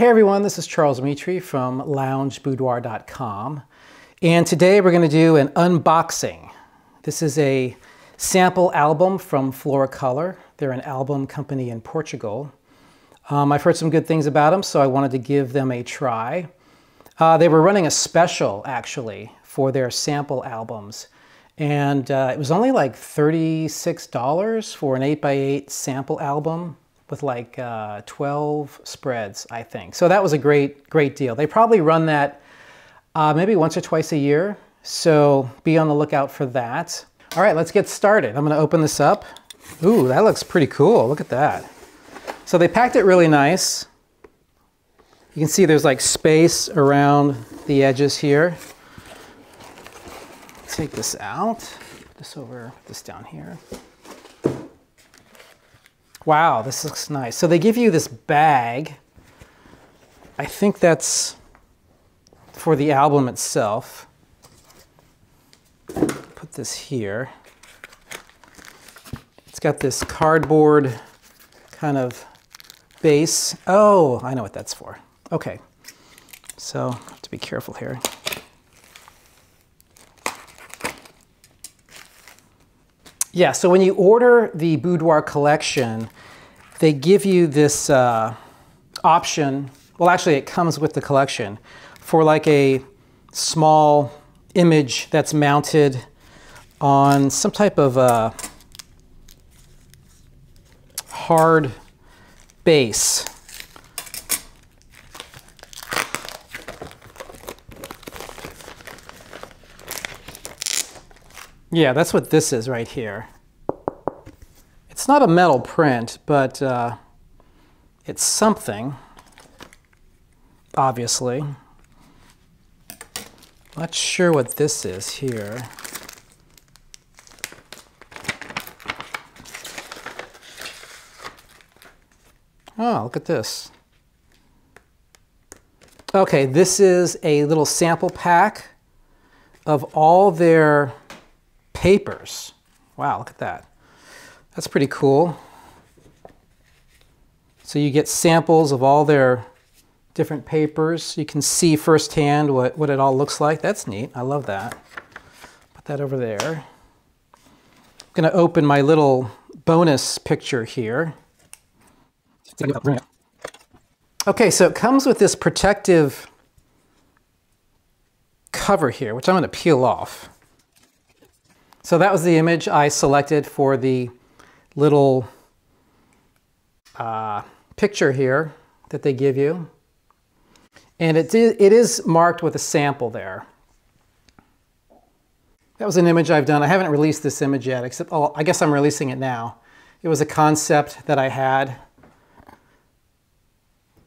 Hey everyone, this is Charles Mitri from loungeboudoir.com and today we're going to do an unboxing. This is a sample album from Floricolor. They're an album company in Portugal. Um, I've heard some good things about them, so I wanted to give them a try. Uh, they were running a special actually for their sample albums and uh, it was only like $36 for an 8x8 sample album with like uh, 12 spreads, I think. So that was a great, great deal. They probably run that uh, maybe once or twice a year. So be on the lookout for that. All right, let's get started. I'm gonna open this up. Ooh, that looks pretty cool. Look at that. So they packed it really nice. You can see there's like space around the edges here. Take this out, put this over, put this down here. Wow, this looks nice. So they give you this bag. I think that's for the album itself. Put this here. It's got this cardboard kind of base. Oh, I know what that's for. Okay, so to be careful here. Yeah, so when you order the boudoir collection, they give you this uh, option. Well, actually, it comes with the collection for like a small image that's mounted on some type of uh, hard base. Yeah, that's what this is right here. Not a metal print, but uh, it's something, obviously. Not sure what this is here. Oh, look at this. Okay, this is a little sample pack of all their papers. Wow, look at that. That's pretty cool. So you get samples of all their different papers. You can see firsthand what, what it all looks like. That's neat. I love that. Put that over there. I'm going to open my little bonus picture here. Okay, so it comes with this protective cover here, which I'm going to peel off. So that was the image I selected for the little uh, picture here that they give you. And it, it is marked with a sample there. That was an image I've done. I haven't released this image yet, except, oh, I guess I'm releasing it now. It was a concept that I had.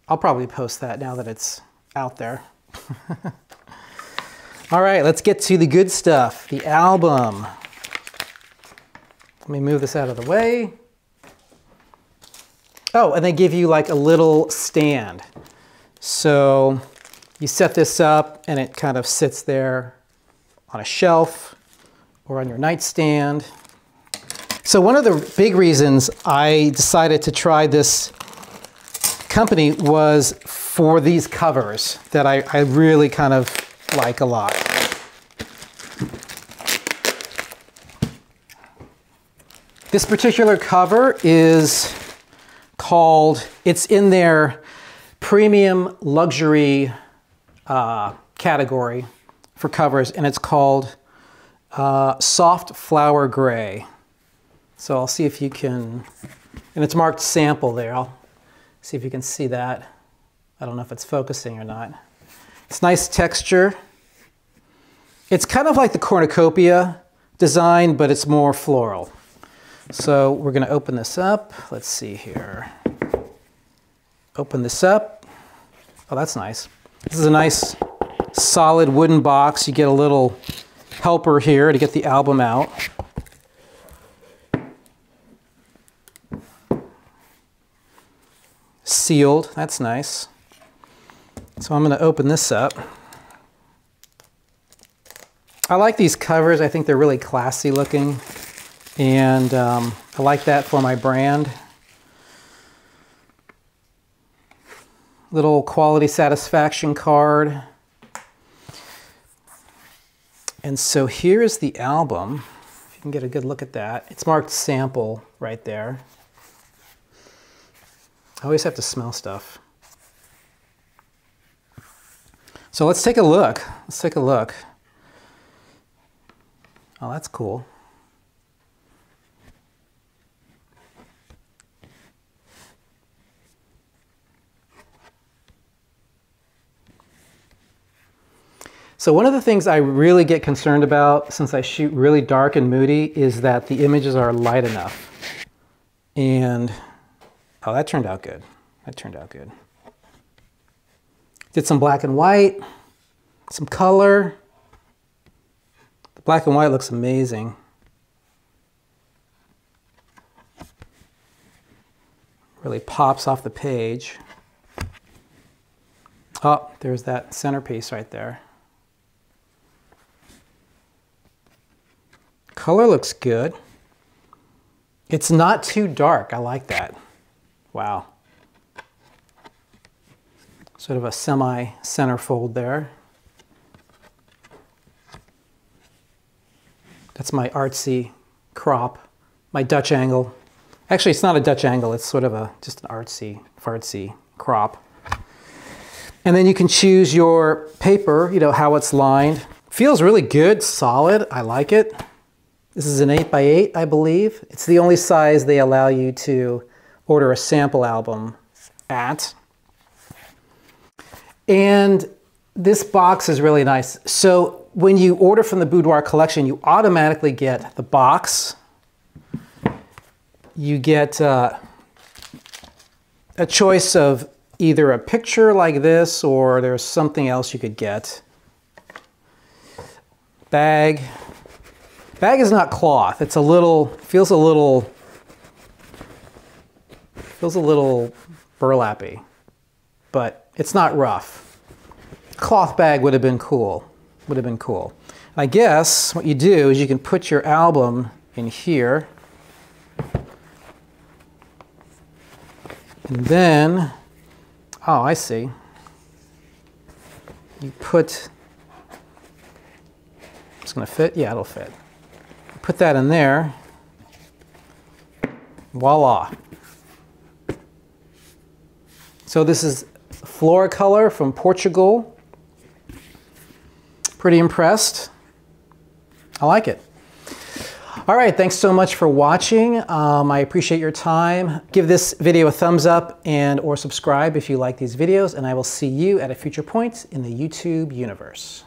I'll probably post that now that it's out there. All right, let's get to the good stuff, the album. Let me move this out of the way. Oh, and they give you like a little stand. So you set this up and it kind of sits there on a shelf or on your nightstand. So one of the big reasons I decided to try this company was for these covers that I, I really kind of like a lot. This particular cover is called, it's in their premium luxury uh, category for covers, and it's called uh, Soft Flower Gray. So I'll see if you can, and it's marked sample there. I'll see if you can see that. I don't know if it's focusing or not. It's nice texture. It's kind of like the cornucopia design, but it's more floral. So we're going to open this up. Let's see here. Open this up. Oh, that's nice. This is a nice solid wooden box. You get a little helper here to get the album out. Sealed. That's nice. So I'm going to open this up. I like these covers. I think they're really classy looking. And um, I like that for my brand. little quality satisfaction card. And so here is the album. If you can get a good look at that. It's marked sample right there. I always have to smell stuff. So let's take a look. Let's take a look. Oh, that's cool. So one of the things I really get concerned about since I shoot really dark and moody is that the images are light enough. And, oh, that turned out good. That turned out good. Did some black and white, some color. The black and white looks amazing. Really pops off the page. Oh, there's that centerpiece right there. Color looks good. It's not too dark. I like that. Wow. Sort of a semi-centerfold there. That's my artsy crop, my Dutch angle. Actually, it's not a Dutch angle. It's sort of a just an artsy, fartsy crop. And then you can choose your paper, you know, how it's lined. Feels really good, solid. I like it. This is an 8 by 8 I believe. It's the only size they allow you to order a sample album at. And this box is really nice. So when you order from the Boudoir collection, you automatically get the box. You get uh, a choice of either a picture like this or there's something else you could get. Bag, Bag is not cloth. It's a little, feels a little, feels a little burlappy, but it's not rough. Cloth bag would have been cool, would have been cool. I guess what you do is you can put your album in here. And then, oh, I see. You put, it's gonna fit? Yeah, it'll fit. Put that in there. Voila. So this is Color from Portugal. Pretty impressed. I like it. All right, thanks so much for watching. Um, I appreciate your time. Give this video a thumbs up and or subscribe if you like these videos, and I will see you at a future point in the YouTube universe.